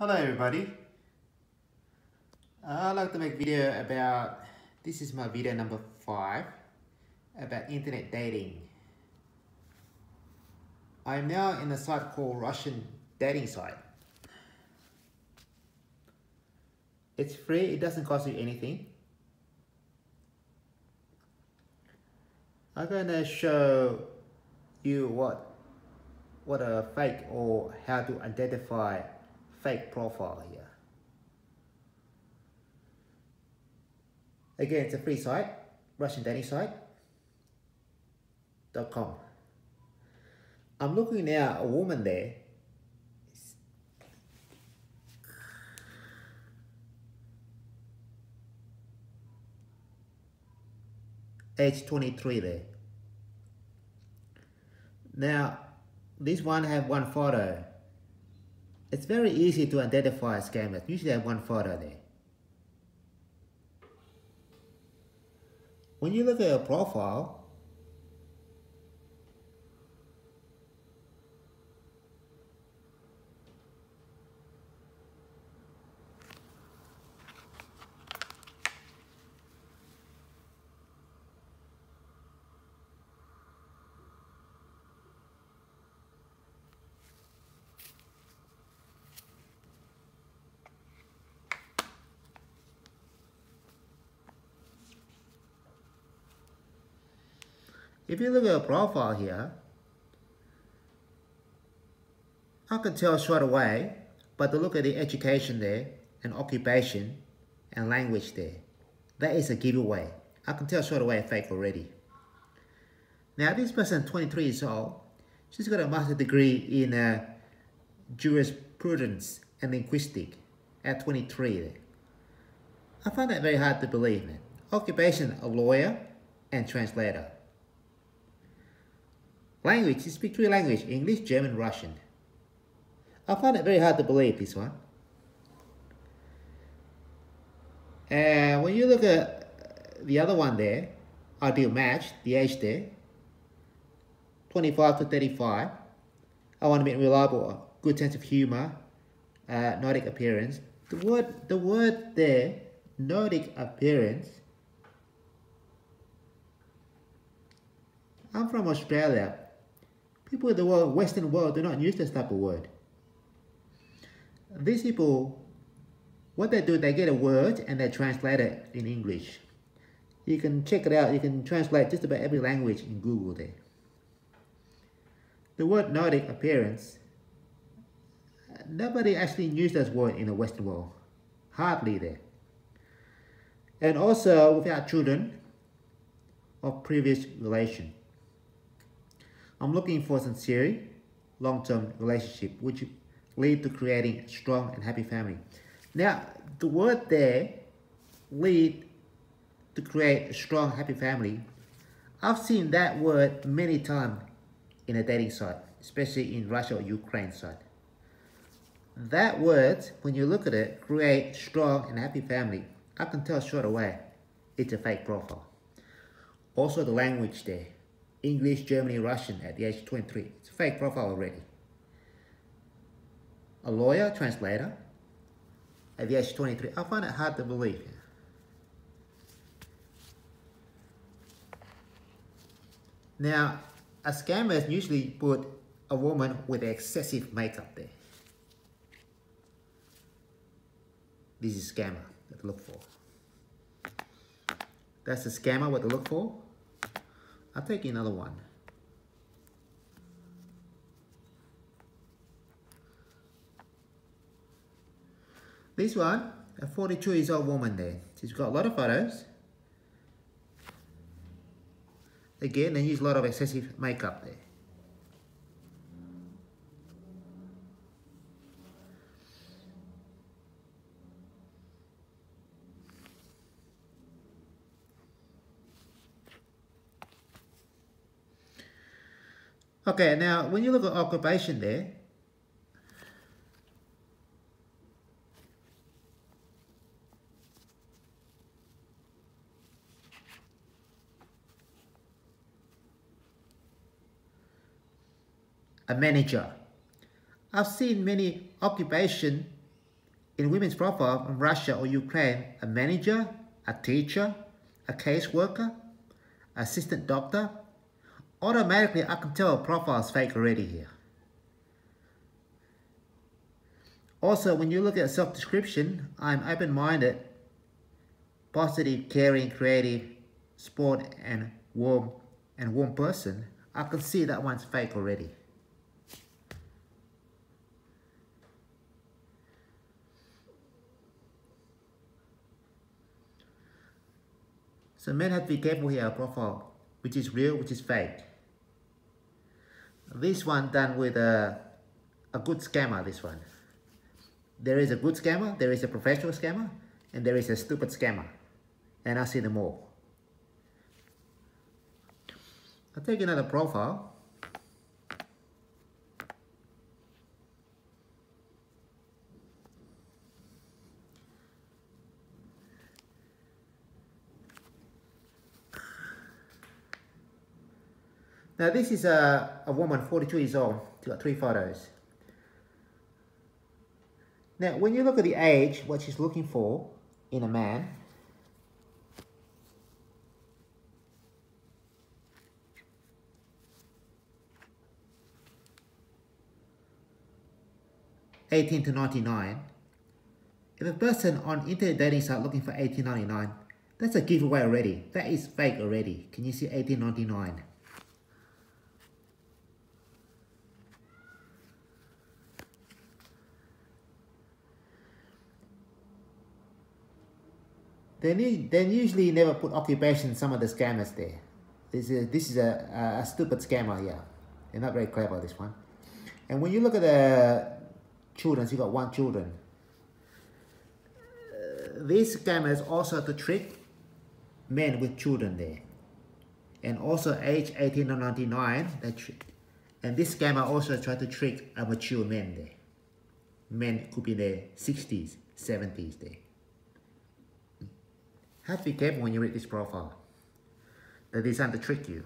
Hello everybody. Uh, I'd like to make video about, this is my video number 5, about internet dating. I'm now in a site called Russian dating site. It's free, it doesn't cost you anything. I'm gonna show you what what a fake or how to identify fake profile here. Again, it's a free site, Russian dating site. .com. I'm looking now a woman there. Age 23 there. Now, this one have one photo. It's very easy to identify scammers. Usually have one photo there. When you look at a profile, If you look at a profile here, I can tell straight away, but to look at the education there, and occupation, and language there, that is a giveaway. I can tell straight away fake already. Now this person, 23 years old, she's got a master's degree in uh, jurisprudence and linguistics at 23 there. I find that very hard to believe, man. Occupation, a lawyer and translator. Language, you speak three languages, English, German, Russian. I find it very hard to believe this one. And when you look at the other one there, ideal match, the age there, 25 to 35. I want to be reliable, good sense of humor, uh, Nordic appearance. The word, the word there, Nordic appearance. I'm from Australia. People in the world, Western world do not use this type of word. These people, what they do, they get a word and they translate it in English. You can check it out. You can translate just about every language in Google there. The word Nordic appearance, nobody actually used this word in the Western world. Hardly there. And also without children of previous relation. I'm looking for a sincere, long-term relationship which lead to creating a strong and happy family. Now, the word there, lead to create a strong, happy family, I've seen that word many times in a dating site, especially in Russia or Ukraine site. That word, when you look at it, create strong and happy family, I can tell straight away it's a fake profile. Also the language there, English, Germany, Russian at the age of 23. It's a fake profile already. A lawyer, translator, at the age of 23. I find it hard to believe. Now, a scammer is usually put a woman with excessive makeup there. This is scammer that look for. That's the scammer what to look for. I'll take another one. This one, a 42 years old woman there. She's got a lot of photos. Again, they use a lot of excessive makeup there. Okay, now when you look at occupation there, a manager. I've seen many occupation in women's profile in Russia or Ukraine, a manager, a teacher, a caseworker, assistant doctor, automatically I can tell a profile is fake already here. Also, when you look at self-description, I'm open-minded, positive, caring, creative, sport, and warm and warm person. I can see that one's fake already. So men have to be careful here, a profile, which is real, which is fake. This one done with a, a good scammer, this one. There is a good scammer, there is a professional scammer, and there is a stupid scammer. And I see them all. I'll take another profile. Now this is a, a woman, 42 years old. She's got three photos. Now when you look at the age, what she's looking for in a man, Eighteen to ninety nine. If a person on internet dating site looking for eighteen ninety nine, that's a giveaway already. That is fake already. Can you see eighteen ninety nine? They, usually never put occupation some of the scammers there. This is, this is a, a, stupid scammer here. They're not very clever, this one. And when you look at the children, you got one children. Uh, these scammers also to trick men with children there. And also age 18 or 99, they trick. And this scammer also try to trick a mature men there. Men could be in their 60s, 70s there. Have to be careful when you read this profile. They're designed to trick you.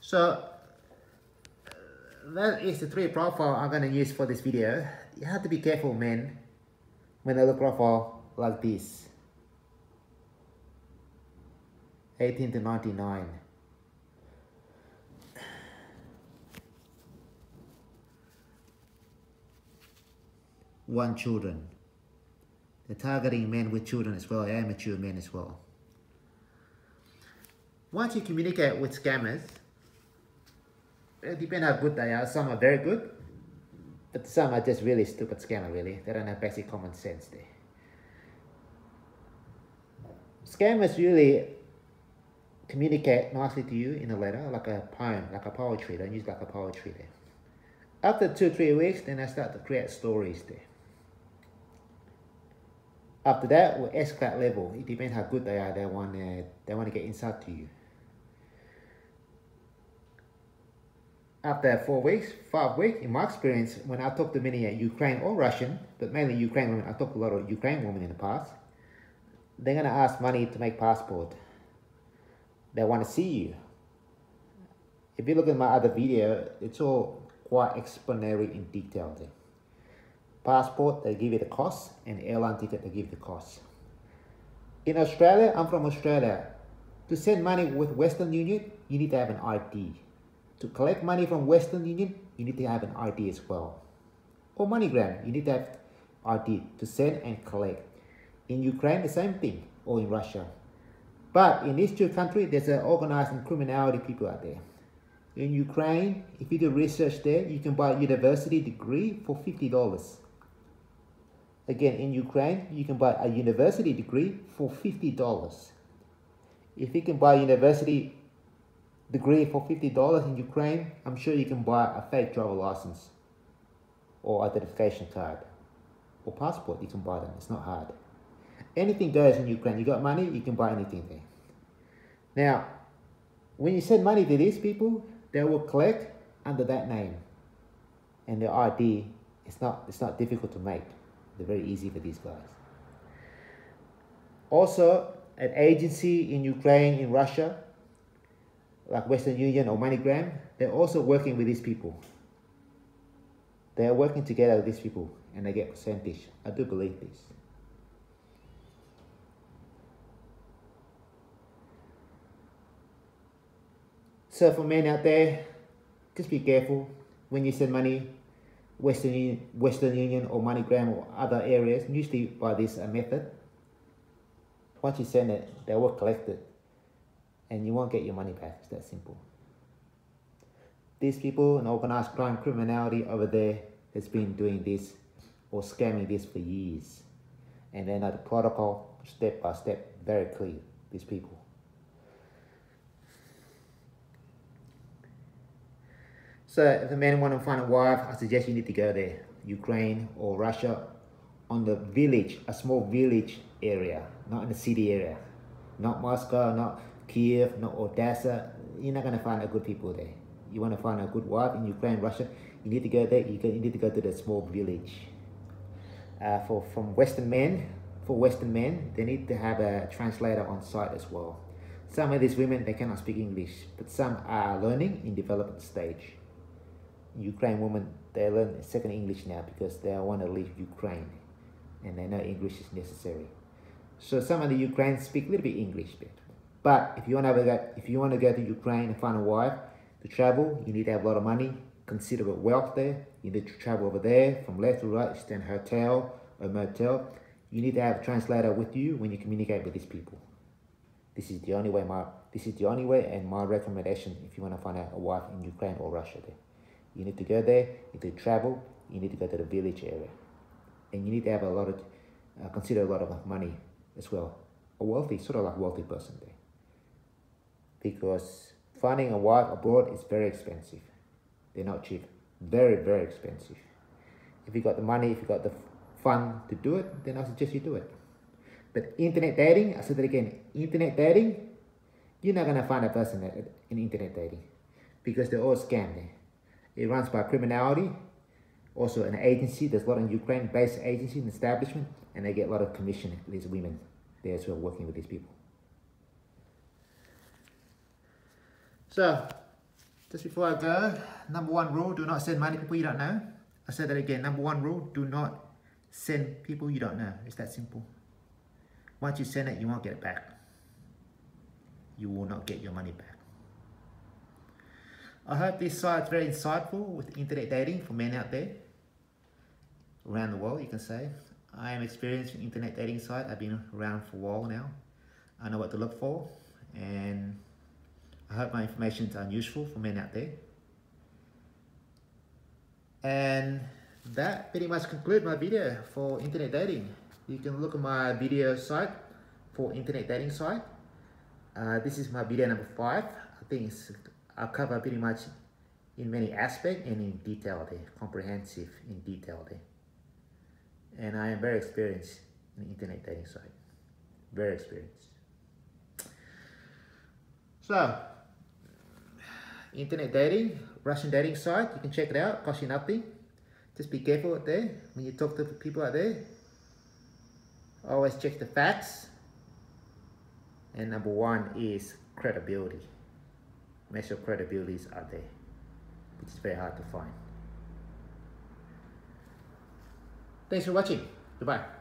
So uh, that is the three profile I'm going to use for this video. You have to be careful men when they look profile like this. 18 to 99. One children. They're targeting men with children as well, and mature men as well. Once you communicate with scammers, it depends how good they are. Some are very good, but some are just really stupid scammer, really. They don't have basic common sense there. Scammers really communicate nicely to you in a letter, like a poem, like a poetry. They use like a poetry there. After two, three weeks, then I start to create stories there. After that, we escalate level. It depends how good they are. They want to, they want to get inside to you. After four weeks, five weeks, in my experience, when I talk to many uh, Ukraine or Russian, but mainly Ukraine women, I talk to a lot of Ukraine women in the past, they're going to ask money to make passport. They want to see you. If you look at my other video, it's all quite explanatory in detail there passport, they give you the cost, and airline ticket, they give the cost. In Australia, I'm from Australia. To send money with Western Union, you need to have an ID. To collect money from Western Union, you need to have an ID as well. Or MoneyGram, you need to have ID to send and collect. In Ukraine, the same thing, or in Russia. But in these two countries, there's an organized criminality people out there. In Ukraine, if you do research there, you can buy a university degree for $50. Again, in Ukraine, you can buy a university degree for $50. If you can buy a university degree for $50 in Ukraine, I'm sure you can buy a fake driver license or identification card or passport. You can buy them. It's not hard. Anything goes in Ukraine. You got money, you can buy anything there. Now, when you send money to these people, they will collect under that name. And their ID, it's not, it's not difficult to make. They're very easy for these guys. Also, an agency in Ukraine, in Russia, like Western Union or MoneyGram, they're also working with these people. They're working together with these people and they get percentage. I do believe this. So for men out there, just be careful when you send money, Western Union, Western Union or MoneyGram or other areas, usually by this uh, method. Once you send it, they will collect it and you won't get your money back. It's that simple. These people and organized crime criminality over there has been doing this or scamming this for years. And they know the protocol step by step very clear, these people. So if a man want to find a wife, I suggest you need to go there, Ukraine or Russia, on the village, a small village area, not in the city area. Not Moscow, not Kiev, not Odessa. You're not going to find a good people there. You want to find a good wife in Ukraine, Russia, you need to go there, you, need to go to the small village. Uh, for From Western men, for Western men, they need to have a translator on site as well. Some of these women, they cannot speak English, but some are learning in development stage. Ukraine women, they learn second English now because they want to leave Ukraine and they know English is necessary. So some of the Ukrainians speak a little bit English, bit. but if you want to go, if you want to go to Ukraine and find a wife to travel, you need to have a lot of money, considerable wealth there. You need to travel over there from left to right, stay in a hotel or motel. You need to have a translator with you when you communicate with these people. This is the only way. My this is the only way, and my recommendation if you want to find a wife in Ukraine or Russia there. You need to go there, you need to travel, you need to go to the village area. And you need to have a lot of, uh, consider a lot of money as well. A wealthy, sort of like wealthy person there. Because finding a wife abroad is very expensive. They're not cheap. Very, very expensive. If you got the money, if you got the fun to do it, then I suggest you do it. But internet dating, I said that again, internet dating, you're not gonna find a person in internet dating because they're all scam there. It runs by criminality, also an agency. There's a lot of Ukraine-based agency and establishment, and they get a lot of commission. These women there as well working with these people. So, just before I go, number one rule: do not send money to people you don't know. I said that again. Number one rule: do not send people you don't know. It's that simple. Once you send it, you won't get it back. You will not get your money back. I hope this site is very insightful with internet dating for men out there. Around the world, you can say. I am experienced in internet dating site. I've been around for a while now. I know what to look for and I hope my information is useful for men out there. And that pretty much concludes my video for internet dating. You can look at my video site for internet dating site. Uh, this is my video number five. I think it's I'll cover pretty much in many aspects and in detail there, comprehensive in detail there. And I am very experienced in internet dating site. Very experienced. So, internet dating, Russian dating site, you can check it out, cost you nothing. Just be careful out there when you talk to people out there. Always check the facts. And number one is credibility measure credibilities are there, which is very hard to find. Thanks for watching. Goodbye.